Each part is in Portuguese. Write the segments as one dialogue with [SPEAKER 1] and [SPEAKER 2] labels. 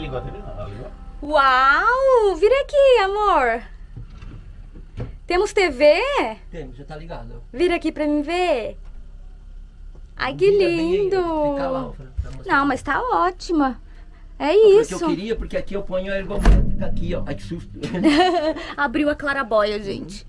[SPEAKER 1] que ligou a TV? Não, ligou?
[SPEAKER 2] Uau! Vira aqui, amor. Temos TV?
[SPEAKER 3] Tem, já tá ligado.
[SPEAKER 2] Vira aqui pra mim ver. Ai, que lindo.
[SPEAKER 3] lá.
[SPEAKER 2] Não, mas tá ótima. É isso.
[SPEAKER 3] eu queria, porque aqui eu ponho a ergométrica aqui, ó. Ai, que susto.
[SPEAKER 2] Abriu a clarabóia, gente.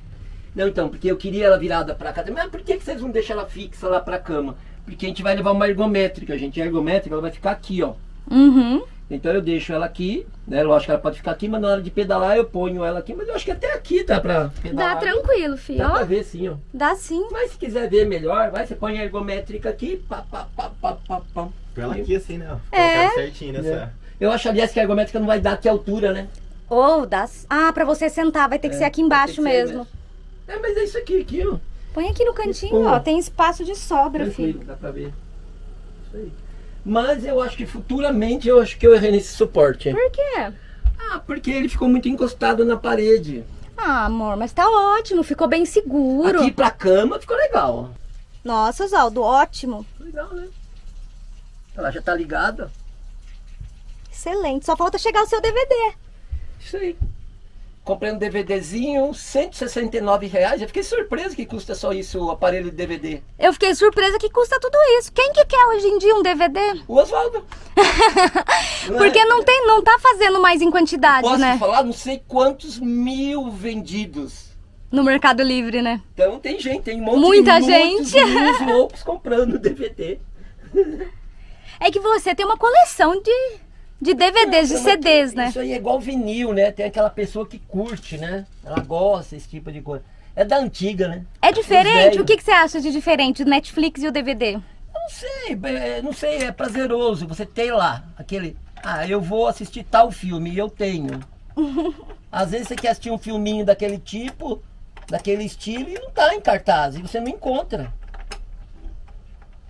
[SPEAKER 3] Não, então, porque eu queria ela virada pra cá. Mas por que, que vocês não deixam ela fixa lá pra cama? Porque a gente vai levar uma ergométrica, gente. A ergométrica ela vai ficar aqui, ó.
[SPEAKER 2] Uhum.
[SPEAKER 3] Então eu deixo ela aqui, né? Lógico que ela pode ficar aqui, mas na hora de pedalar eu ponho ela aqui. Mas eu acho que até aqui dá pra
[SPEAKER 2] Dá
[SPEAKER 3] pedalar.
[SPEAKER 2] tranquilo, filho.
[SPEAKER 3] Dá pra ver sim, ó.
[SPEAKER 2] dá sim.
[SPEAKER 3] Mas se quiser ver melhor, vai, você põe a ergométrica aqui, pá, pá, pá, pá, pá, pá.
[SPEAKER 1] Põe ela aqui assim, né?
[SPEAKER 2] É.
[SPEAKER 1] Certinho nessa.
[SPEAKER 3] É. Eu acho, aliás, que a ergométrica não vai dar aqui a altura, né?
[SPEAKER 2] Ou dá. Ah, pra você sentar, vai ter que
[SPEAKER 3] É,
[SPEAKER 2] ser aqui embaixo mesmo.
[SPEAKER 3] É, mas é isso aqui, aqui, ó.
[SPEAKER 2] Põe aqui no cantinho,
[SPEAKER 3] Pô.
[SPEAKER 2] ó. Tem espaço de sobra,
[SPEAKER 3] Tranquilo,
[SPEAKER 2] filho.
[SPEAKER 3] dá pra ver. Isso aí. Mas eu acho que futuramente eu acho que eu errei nesse suporte.
[SPEAKER 2] Por quê?
[SPEAKER 3] Ah, porque ele ficou muito encostado na parede.
[SPEAKER 2] Ah, amor, mas tá ótimo. Ficou bem seguro.
[SPEAKER 3] Aqui pra cama ficou legal.
[SPEAKER 2] Nossa, Oswaldo, ótimo.
[SPEAKER 3] Legal, né? Ela já tá ligada.
[SPEAKER 2] Excelente. Só falta chegar o seu DVD.
[SPEAKER 3] Isso aí. Comprei um DVDzinho, 169 reais. Eu fiquei surpreso que custa só isso o aparelho de DVD.
[SPEAKER 2] Eu fiquei surpresa que custa tudo isso. Quem que quer hoje em dia um DVD?
[SPEAKER 3] O Oswaldo.
[SPEAKER 2] Porque não tem, não tá fazendo mais em quantidade,
[SPEAKER 3] Posso
[SPEAKER 2] né?
[SPEAKER 3] falar, não sei quantos mil vendidos.
[SPEAKER 2] No Mercado Livre, né?
[SPEAKER 3] Então tem gente, tem um monte
[SPEAKER 2] Muita
[SPEAKER 3] de muitos
[SPEAKER 2] gente.
[SPEAKER 3] mil loucos comprando DVD.
[SPEAKER 2] É que você tem uma coleção de, de DVDs, de CDs, né?
[SPEAKER 3] Isso aí é igual vinil, né? Tem aquela pessoa que curte, né? Ela gosta desse tipo de coisa. É da antiga, né?
[SPEAKER 2] É diferente? O que, que você acha de diferente do Netflix e o DVD?
[SPEAKER 3] Eu Não sei, é, não sei, é prazeroso. Você tem lá aquele. Ah, eu vou assistir tal filme e eu tenho. Às vezes você quer assistir um filminho daquele tipo, daquele estilo e não tá em cartaz, e você não encontra.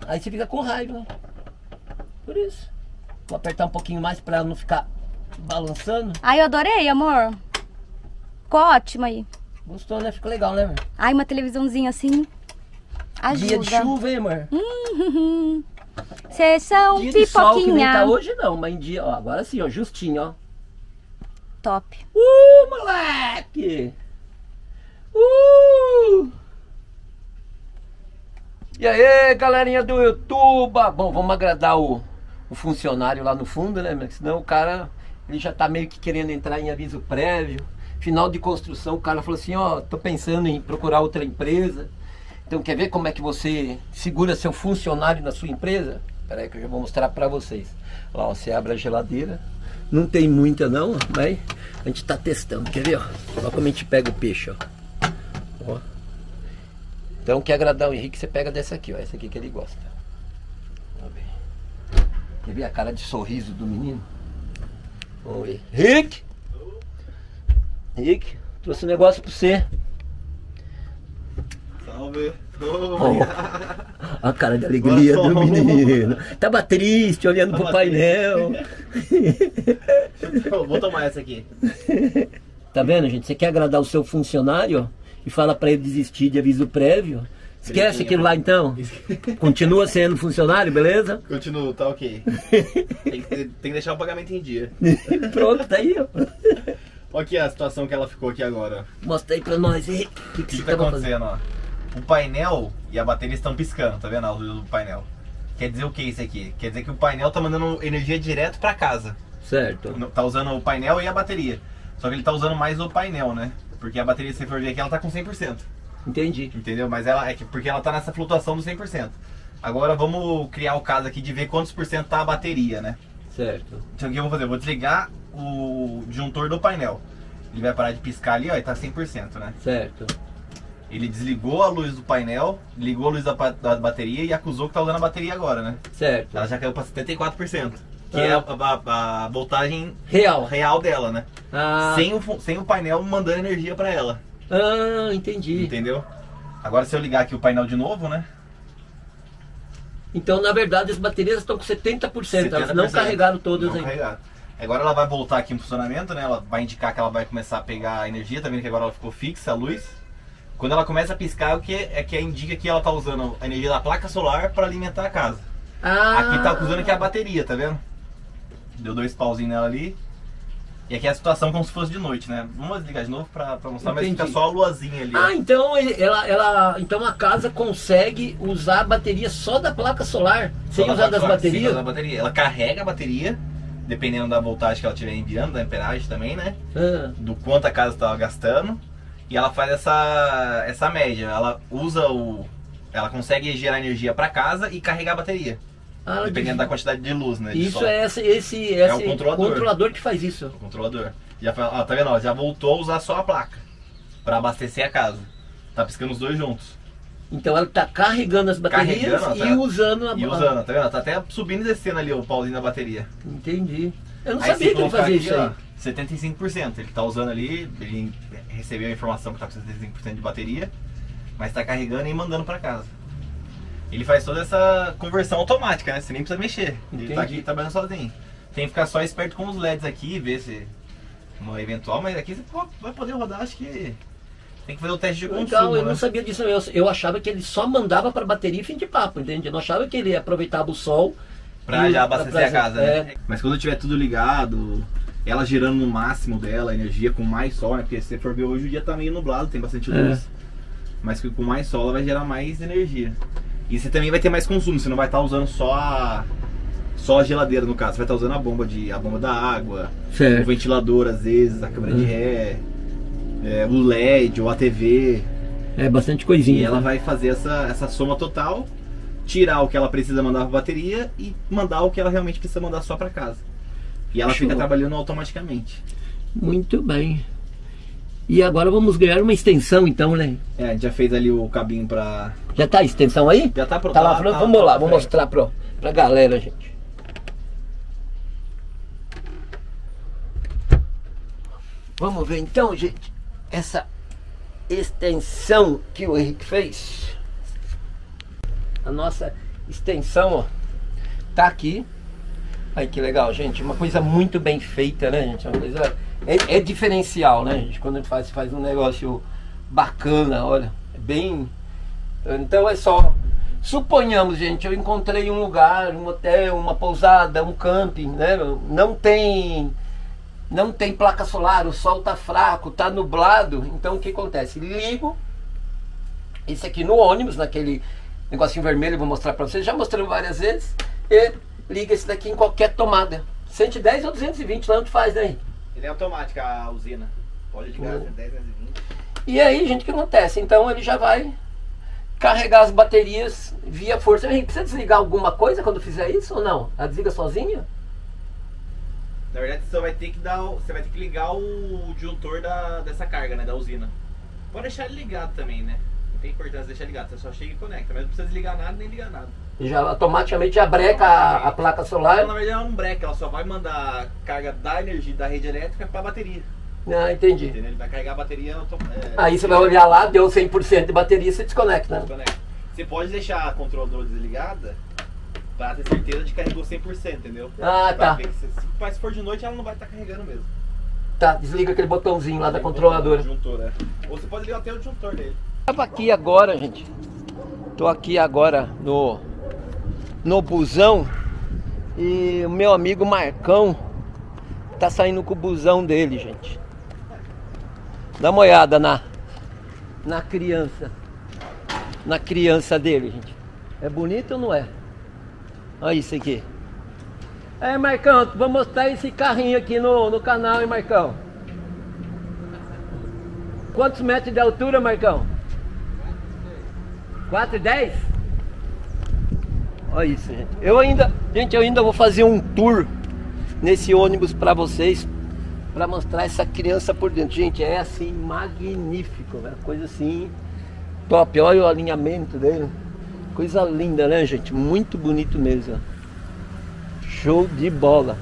[SPEAKER 3] Aí você fica com raiva. Por isso. Vou apertar um pouquinho mais pra ela não ficar balançando.
[SPEAKER 2] Ai, eu adorei, amor. Ficou ótimo aí.
[SPEAKER 3] Gostou, né? Ficou legal, né, amor?
[SPEAKER 2] Ai, uma televisãozinha assim ajuda.
[SPEAKER 3] Dia de chuva, hein, amor?
[SPEAKER 2] Uhum. Vocês são
[SPEAKER 3] Dia de sol que nem
[SPEAKER 2] pipoquinha.
[SPEAKER 3] tá hoje não, mas em dia, ó, agora sim, ó, justinho, ó.
[SPEAKER 2] Top.
[SPEAKER 3] Uh, moleque! Uh! E aí, galerinha do YouTube? Bom, vamos agradar o, o funcionário lá no fundo, né? Mas senão o cara, ele já tá meio que querendo entrar em aviso prévio. Final de construção, o cara falou assim, ó, tô pensando em procurar outra empresa. Então quer ver como é que você segura seu funcionário na sua empresa? Espera aí que eu já vou mostrar pra vocês. Lá, ó, você abre a geladeira. Não tem muita não, mas a gente tá testando, quer ver? Ó, Olha como a gente pega o peixe, ó. Ó. Então quer agradar o Henrique, você pega dessa aqui, ó. Essa aqui que ele gosta. Quer ver a cara de sorriso do menino? Vamos ver. Rick! Rick, trouxe um negócio pra você.
[SPEAKER 1] Salve.
[SPEAKER 3] Ó, a cara de alegria do menino. Tava triste, olhando pro
[SPEAKER 1] Tava
[SPEAKER 3] painel.
[SPEAKER 1] Vou tomar essa aqui.
[SPEAKER 3] Tá vendo, gente? Você quer agradar o seu funcionário e fala pra ele desistir de aviso prévio? Esquece aquilo lá então. Continua sendo funcionário, beleza?
[SPEAKER 1] Continuo, tá ok. Tem que, tem que deixar o pagamento em dia.
[SPEAKER 3] Pronto, tá aí, ó.
[SPEAKER 1] Olha aqui a situação que ela ficou aqui agora.
[SPEAKER 3] Mostra aí pra nós. O que, que
[SPEAKER 1] que tá
[SPEAKER 3] fazendo?
[SPEAKER 1] acontecendo, ó? O painel e a bateria estão piscando, tá vendo a luz do painel? Quer dizer o que isso aqui? Quer dizer que o painel tá mandando energia direto pra casa.
[SPEAKER 3] Certo.
[SPEAKER 1] Tá usando o painel e a bateria. Só que ele tá usando mais o painel, né? Porque a bateria, se você for ver aqui, ela tá com 100%.
[SPEAKER 3] Entendi.
[SPEAKER 1] Entendeu? Mas ela é que porque ela tá nessa flutuação do 100%. Agora vamos criar o caso aqui de ver quantos por cento tá a bateria, né?
[SPEAKER 3] Certo.
[SPEAKER 1] Então o que eu vou fazer? Eu vou desligar o disjuntor do painel. Ele vai parar de piscar ali, ó, e tá 100%, né?
[SPEAKER 3] Certo.
[SPEAKER 1] Ele desligou a luz do painel, ligou a luz da, da bateria e acusou que tá usando a bateria agora, né?
[SPEAKER 3] Certo.
[SPEAKER 1] Ela já caiu pra 74%. Que
[SPEAKER 3] Ah.
[SPEAKER 1] é a, a- a voltagem
[SPEAKER 3] Real.
[SPEAKER 1] real dela, né?
[SPEAKER 3] Ah,
[SPEAKER 1] Sem, o, sem o painel mandando energia pra ela.
[SPEAKER 3] Ah, entendi.
[SPEAKER 1] Entendeu? Agora se eu ligar aqui o painel de novo, né?
[SPEAKER 3] Então, na verdade, as baterias estão com 70%. Elas não
[SPEAKER 1] 70%.
[SPEAKER 3] carregaram todas
[SPEAKER 1] Não
[SPEAKER 3] ainda.
[SPEAKER 1] carregaram. Agora ela vai voltar aqui em funcionamento, né? Ela vai indicar que ela vai começar a pegar a energia, tá vendo que agora ela ficou fixa a luz. Quando ela começa a piscar, o que é que indica que ela tá usando a energia da placa solar para alimentar a casa.
[SPEAKER 3] Ah,
[SPEAKER 1] Aqui tá usando aqui a bateria, tá vendo? Deu dois pauzinhos nela ali. E aqui é a situação como se fosse de noite, né? Vamos desligar de novo pra, pra mostrar, mas
[SPEAKER 3] Entendi.
[SPEAKER 1] fica só a luazinha ali.
[SPEAKER 3] Ah, então ela, ela, então a casa consegue usar a bateria só da placa solar, sem usar das
[SPEAKER 1] parte- sem
[SPEAKER 3] baterias?
[SPEAKER 1] usar a bateria. Ela carrega a bateria, dependendo da voltagem que ela estiver enviando, da amperagem também, né?
[SPEAKER 3] Ah,
[SPEAKER 1] Do quanto a casa estava gastando. E ela faz essa, essa média. Ela usa o. Ela consegue gerar energia para casa e carregar a bateria.
[SPEAKER 3] Ah, ela
[SPEAKER 1] dependendo da quantidade de luz, né? de
[SPEAKER 3] Isso
[SPEAKER 1] sol.
[SPEAKER 3] é esse, esse,
[SPEAKER 1] É o
[SPEAKER 3] esse
[SPEAKER 1] controlador.
[SPEAKER 3] que faz isso.
[SPEAKER 1] O controlador. Já, ó, tá vendo? ó, já voltou a usar só a placa para abastecer a casa. Tá piscando os dois juntos.
[SPEAKER 3] Então ela está carregando as baterias
[SPEAKER 1] Carregando,
[SPEAKER 3] e
[SPEAKER 1] tá.
[SPEAKER 3] usando a
[SPEAKER 1] E usando, tá vendo? Tá até subindo e descendo ali o pauzinho da bateria.
[SPEAKER 3] Entendi. Eu não
[SPEAKER 1] Aí
[SPEAKER 3] sabia que ele fazia
[SPEAKER 1] aqui,
[SPEAKER 3] isso aí.
[SPEAKER 1] ó, 75%. Ele tá usando ali, ele recebeu a informação que tá com 75% de bateria, mas tá carregando e mandando para casa. Ele faz toda essa conversão automática, né? Você nem precisa mexer. Ele
[SPEAKER 3] Entendi.
[SPEAKER 1] tá aqui trabalhando sozinho. Tem que ficar só esperto com os LEDs aqui, ver se uma eventual, mas aqui você vai poder rodar, acho que tem que fazer o teste de consumo,
[SPEAKER 3] Legal, eu
[SPEAKER 1] né?
[SPEAKER 3] não sabia disso. Eu, eu achava que ele só mandava para bateria e fim de papo, entende? Eu não achava que ele aproveitava o sol.
[SPEAKER 1] Pra
[SPEAKER 3] e-
[SPEAKER 1] já abastecer
[SPEAKER 3] pra-
[SPEAKER 1] a casa,
[SPEAKER 3] é.
[SPEAKER 1] né? Mas quando tiver tudo ligado, ela gerando no máximo dela, a energia com mais sol, né? Porque se você for ver hoje o dia tá meio nublado, tem bastante
[SPEAKER 3] É.
[SPEAKER 1] luz. Mas que com mais sol ela vai gerar mais energia. E você também vai ter mais consumo, você não vai estar usando só a. Só a geladeira no caso, você vai estar usando a bomba de. a bomba da água, o
[SPEAKER 3] Certo.
[SPEAKER 1] ventilador às vezes, a câmera de
[SPEAKER 3] Hum.
[SPEAKER 1] ré, é, o LED, ou a TV.
[SPEAKER 3] É bastante coisinha.
[SPEAKER 1] E ela
[SPEAKER 3] né?
[SPEAKER 1] vai fazer essa, essa soma total, tirar o que ela precisa mandar para bateria e mandar o que ela realmente precisa mandar só para casa. E ela
[SPEAKER 3] Show.
[SPEAKER 1] fica trabalhando automaticamente.
[SPEAKER 3] Muito bem. E agora vamos ganhar uma extensão então, né?
[SPEAKER 1] É, a gente já fez ali o cabinho para
[SPEAKER 3] Já tá a extensão aí?
[SPEAKER 1] Já tá pronto.
[SPEAKER 3] Tá lá,
[SPEAKER 1] tá-
[SPEAKER 3] vamos
[SPEAKER 1] tá-
[SPEAKER 3] lá,
[SPEAKER 1] tá
[SPEAKER 3] vou
[SPEAKER 1] pra
[SPEAKER 3] mostrar pra, pra galera, gente. Vamos ver então, gente, essa extensão que o Henrique fez. A nossa extensão, ó, tá aqui. Aí que legal, gente. Uma coisa muito bem feita, né, gente? Uma coisa. É, é diferencial, né, gente? Quando a gente faz, faz um negócio bacana, olha. É bem. Então é só. Suponhamos, gente, eu encontrei um lugar, um hotel, uma pousada, um camping, né? Não tem. Não tem placa solar, o sol tá fraco, tá nublado. Então o que acontece? Ligo esse aqui no ônibus, naquele negocinho vermelho, vou mostrar pra vocês, já mostrei várias vezes. E liga esse daqui em qualquer tomada. 110 ou 220, lá onde faz, né?
[SPEAKER 1] Ele é automática a usina. Óleo de gás,
[SPEAKER 3] Hum.
[SPEAKER 1] 10, 10 e 20.
[SPEAKER 3] E aí, gente, o que acontece? Então ele já vai carregar as baterias via força. Henrique, precisa desligar alguma coisa quando fizer isso ou não? Ela desliga sozinha?
[SPEAKER 1] Na verdade, você vai ter que dar, você vai ter que ligar o disjuntor da, dessa carga, né, da usina. Pode deixar ele ligado também, né? Tem importância deixar ligado, você só chega e conecta, mas não precisa desligar nada nem ligar nada.
[SPEAKER 3] E já automaticamente já breca a, a placa
[SPEAKER 1] Ela,
[SPEAKER 3] solar.
[SPEAKER 1] na verdade, ela não breca, ela só vai mandar carga da energia da rede elétrica para a bateria.
[SPEAKER 3] Ah, entendi.
[SPEAKER 1] Entendeu? Ele vai carregar a bateria é,
[SPEAKER 3] Aí você vai olhar lá, deu 100% de bateria, você desconecta. né?
[SPEAKER 1] desconecta. Você pode deixar a controladora desligada para ter certeza de que carregou 100%, entendeu?
[SPEAKER 3] Ah,
[SPEAKER 1] Pra
[SPEAKER 3] tá.
[SPEAKER 1] mas se for de noite, ela não vai estar carregando mesmo.
[SPEAKER 3] Tá, desliga aquele botãozinho lá da controladora.
[SPEAKER 1] botar o disjuntor, é. Ou você pode ligar até o disjuntor dele.
[SPEAKER 3] Tava aqui agora, gente. Tô aqui agora no no busão e o meu amigo Marcão tá saindo com o busão dele, gente. Dá uma olhada na na criança. Na criança dele, gente. É bonito ou não é? Olha isso aqui. É, Marcão, vou mostrar esse carrinho aqui no, no canal, hein, Marcão? Quantos metros de altura, Marcão? 4 e 10? Olha isso, gente. Eu ainda, gente, eu ainda vou fazer um tour nesse ônibus para vocês, para mostrar essa criança por dentro. Gente, é assim magnífico, né? Coisa assim top. Olha o alinhamento dele. Coisa linda, né, gente? Muito bonito mesmo. Show de bola.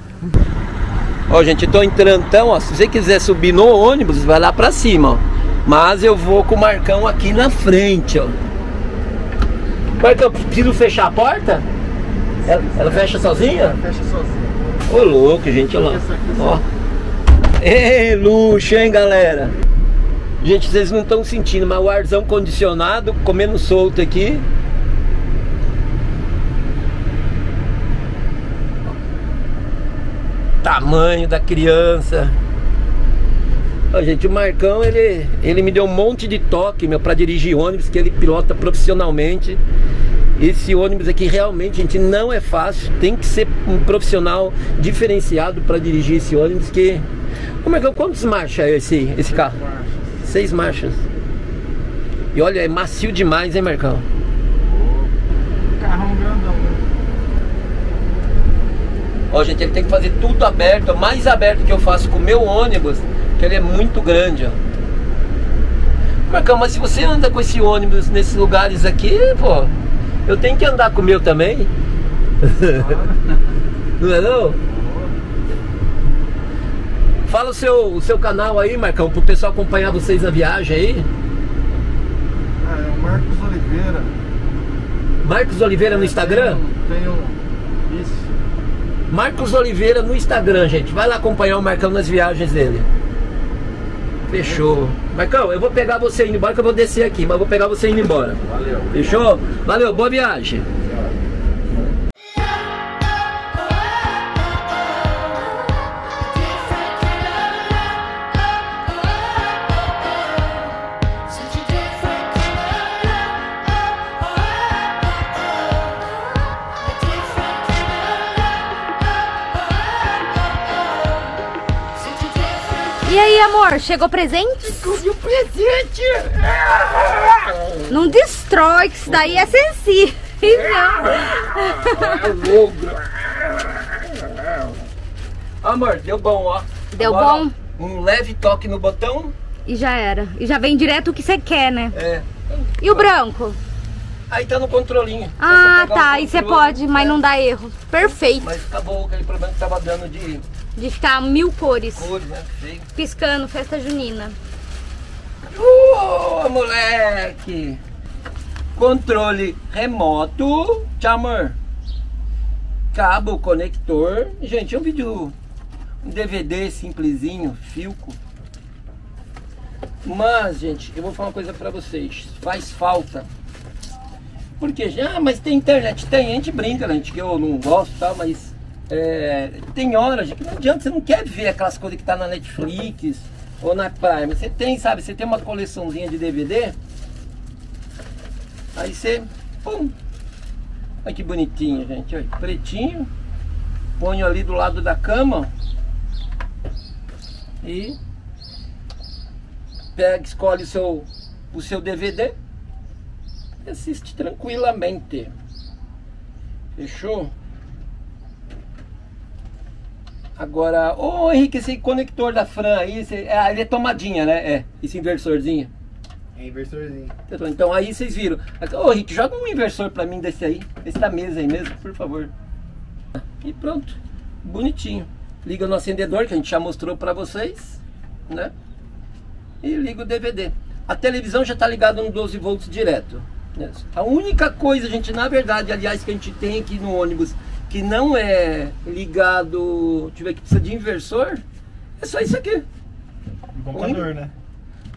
[SPEAKER 3] Ó, gente, tô entrando então, ó. Se você quiser subir no ônibus, vai lá pra cima, ó. Mas eu vou com o Marcão aqui na frente, ó. Marcão, preciso fechar a porta? Ela, ela fecha sozinha?
[SPEAKER 1] Fecha sozinho.
[SPEAKER 3] Ô louco, gente, olha lá. Ó. Ei, luxo, hein, galera? Gente, vocês não estão sentindo, mas o arzão condicionado, comendo solto aqui. tamanho da criança. Ó, gente, o Marcão, ele, ele me deu um monte de toque, meu, pra dirigir ônibus, que ele pilota profissionalmente. Esse ônibus aqui realmente, gente, não é fácil. Tem que ser um profissional diferenciado para dirigir esse ônibus que... Ô Marcão, quantos marchas é esse, esse carro? Seis marchas. E olha, é macio demais, hein, Marcão?
[SPEAKER 4] Carrão grandão. né?
[SPEAKER 3] Ó, gente, ele tem que fazer tudo aberto, mais aberto que eu faço com o meu ônibus, que ele é muito grande, ó. Marcão, mas se você anda com esse ônibus nesses lugares aqui, pô, eu tenho que andar com o meu também. não é não? Fala o seu, o seu canal aí, Marcão, pro pessoal acompanhar vocês na viagem aí.
[SPEAKER 4] Ah, é o Marcos Oliveira.
[SPEAKER 3] Marcos Oliveira no Instagram?
[SPEAKER 4] Tenho. Isso.
[SPEAKER 3] Marcos Oliveira no Instagram, gente. Vai lá acompanhar o Marcão nas viagens dele. Fechou. Marcão, eu vou pegar você indo embora que eu vou descer aqui, mas eu vou pegar você indo embora.
[SPEAKER 4] Valeu.
[SPEAKER 3] Fechou? Valeu, boa viagem.
[SPEAKER 2] Amor, chegou presente?
[SPEAKER 3] o presente!
[SPEAKER 2] Não destrói, que isso daí é sensível.
[SPEAKER 3] Amor, deu bom, ó.
[SPEAKER 2] Deu
[SPEAKER 3] Agora,
[SPEAKER 2] bom?
[SPEAKER 3] Um leve toque no botão.
[SPEAKER 2] E já era. E já vem direto o que você quer, né?
[SPEAKER 3] É.
[SPEAKER 2] E o branco?
[SPEAKER 3] Aí tá no controlinho.
[SPEAKER 2] Ah, tá. Aí você pode, mas
[SPEAKER 3] é.
[SPEAKER 2] não dá erro. Perfeito.
[SPEAKER 3] Mas acabou aquele problema que tava dando de
[SPEAKER 2] De ficar mil cores.
[SPEAKER 3] cores, né?
[SPEAKER 2] Piscando, festa junina.
[SPEAKER 3] Ô, moleque! Controle remoto. Tchau, amor. Cabo conector. Gente, é um vídeo. Um DVD simplesinho, Filco. Mas, gente, eu vou falar uma coisa pra vocês. Faz falta. Porque, ah, mas tem internet. Tem, a gente brinca, né? gente, que eu não gosto tal, mas é, tem horas que não adianta, você não quer ver aquelas coisas que tá na Netflix ou na Prime. Você tem, sabe, você tem uma coleçãozinha de DVD, aí você, pum, olha que bonitinho, gente, olha, pretinho, ponho ali do lado da cama e pega, escolhe o seu, o seu DVD e assiste tranquilamente. Fechou? Agora, ô Henrique, esse conector da Fran aí, esse, é, ele é tomadinha, né? É, esse inversorzinho.
[SPEAKER 4] É inversorzinho.
[SPEAKER 3] Então, Então aí vocês viram. Ô Henrique, joga um inversor pra mim desse aí. Esse da mesa aí mesmo, por favor. E pronto. Bonitinho. Liga no acendedor que a gente já mostrou pra vocês, né? E liga o DVD. A televisão já tá ligada no 12 volts direto. né? A única coisa, gente, na verdade, aliás, que a gente tem aqui no ônibus que não é ligado, deixa eu ver que precisa de inversor, é só isso aqui.
[SPEAKER 1] Um computador, né?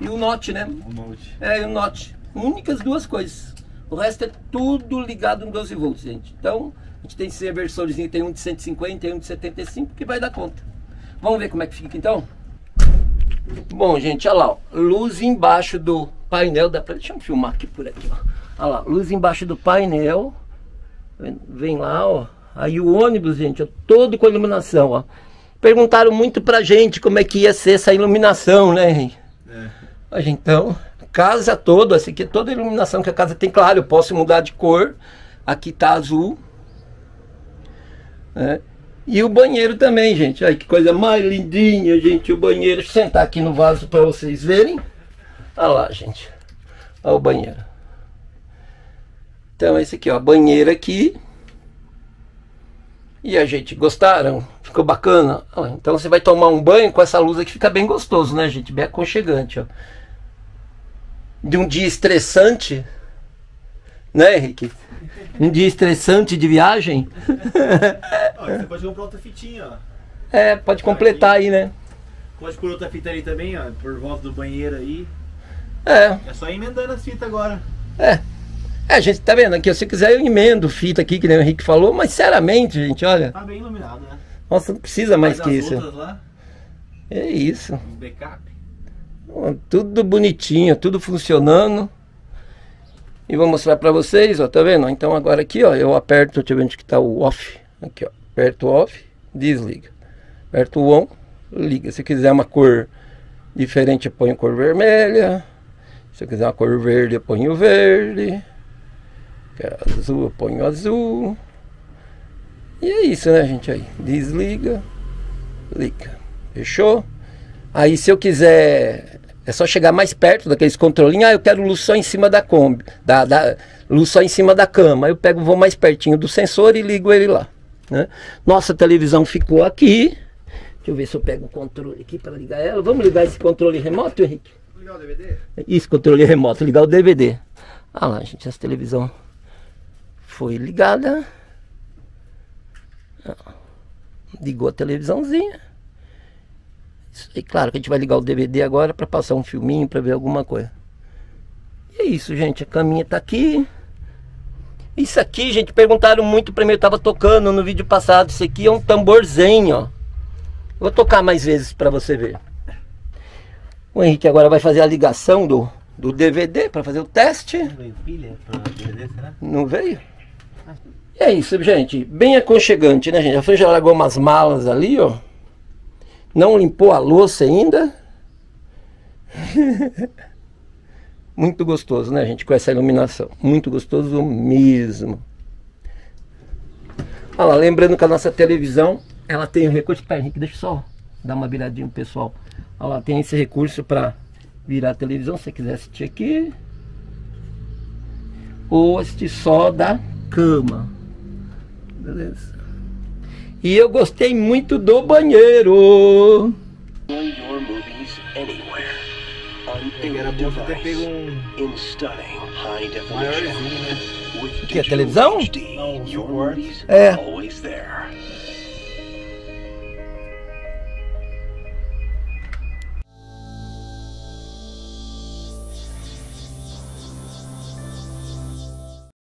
[SPEAKER 3] E o Note, né?
[SPEAKER 1] O Note.
[SPEAKER 3] É, e o Note. Únicas duas coisas. O resto é tudo ligado no 12 volts, gente. Então, a gente tem esse inversorzinho, tem um de 150 e um de 75, que vai dar conta. Vamos ver como é que fica então? Bom, gente, olha lá, ó. luz embaixo do painel, dá pra... deixa eu filmar aqui por aqui, ó. Olha lá, luz embaixo do painel, vem lá, ó. Aí o ônibus, gente, ó, todo com iluminação, ó. Perguntaram muito pra gente como é que ia ser essa iluminação, né?
[SPEAKER 1] É.
[SPEAKER 3] Gente, então, casa toda, essa aqui é toda a iluminação que a casa tem, claro, eu posso mudar de cor. Aqui tá azul. né? E o banheiro também, gente. Olha que coisa mais lindinha, gente. O banheiro. Deixa eu sentar aqui no vaso para vocês verem. Olha lá, gente. Olha o banheiro. Então, esse aqui, ó. Banheiro aqui. E a gente, gostaram? Ficou bacana? Ah, Então você vai tomar um banho com essa luz aqui, fica bem gostoso, né, gente? Bem aconchegante, ó. De um dia estressante, né, Henrique? Um dia estressante de viagem.
[SPEAKER 1] Ó, você pode comprar outra fitinha, ó.
[SPEAKER 3] É, pode completar aí, né?
[SPEAKER 1] Pode pôr outra fita ali também, ó. Por volta do banheiro aí.
[SPEAKER 3] É,
[SPEAKER 1] É só emendando as fitas agora.
[SPEAKER 3] é. É, gente, tá vendo aqui? Se quiser eu emendo fita aqui, que nem o Henrique falou, mas sinceramente, gente, olha.
[SPEAKER 1] Tá bem iluminado, né?
[SPEAKER 3] Nossa, não precisa mais
[SPEAKER 1] Faz
[SPEAKER 3] que isso.
[SPEAKER 1] lá,
[SPEAKER 3] É isso.
[SPEAKER 1] um backup.
[SPEAKER 3] Tudo bonitinho, tudo funcionando. E vou mostrar pra vocês, ó, tá vendo? Então agora aqui, ó, eu aperto, deixa eu ver onde que tá o off. Aqui, ó. Aperto o off, desliga. Aperto o on, liga. Se quiser uma cor diferente, eu ponho cor vermelha. Se eu quiser uma cor verde, eu ponho verde. Quero azul, eu ponho azul. E é isso, né, gente? Aí, desliga, liga. Fechou? Aí se eu quiser, é só chegar mais perto daqueles controlinhos, ah, eu quero luz só em cima da Kombi, da, da- luz só em cima da cama. Aí eu pego, vou mais pertinho do sensor e ligo ele lá. Né? Nossa televisão ficou aqui. Deixa eu ver se eu pego o controle aqui para ligar ela. Vamos ligar esse controle remoto, Henrique?
[SPEAKER 1] Ligar o DVD?
[SPEAKER 3] Isso, controle remoto, ligar o DVD. Ah lá, gente, essa televisão foi ligada. Ligou a televisãozinha. Aí, claro que a gente vai ligar o DVD agora para passar um filminho, para ver alguma coisa. E é isso, gente, a caminha tá aqui. Isso aqui, gente, perguntaram muito pra mim, eu tava tocando no vídeo passado. Isso aqui é um tamborzinho, ó. Vou tocar mais vezes para você ver. O Henrique agora vai fazer a ligação do, do DVD para fazer o teste.
[SPEAKER 1] Não veio pilha DVD, será?
[SPEAKER 3] Não veio? E é isso, gente. Bem aconchegante, né, gente? A Fran já largou umas malas ali, ó. Não limpou a louça ainda. Muito gostoso, né, gente? Com essa iluminação. Muito gostoso mesmo. Olha lá, lembrando que a nossa televisão, ela tem o recurso. Pera, Henrique, deixa eu só dar uma viradinha pessoal. Olha lá, tem esse recurso para virar a televisão, se você quiser assistir aqui ou assistir só da cama. Beleza? E eu gostei muito do banheiro.
[SPEAKER 5] On
[SPEAKER 1] Era bom ter pego um né?
[SPEAKER 3] Que é
[SPEAKER 5] digital
[SPEAKER 3] televisão?
[SPEAKER 1] Não,
[SPEAKER 3] É.
[SPEAKER 5] always there.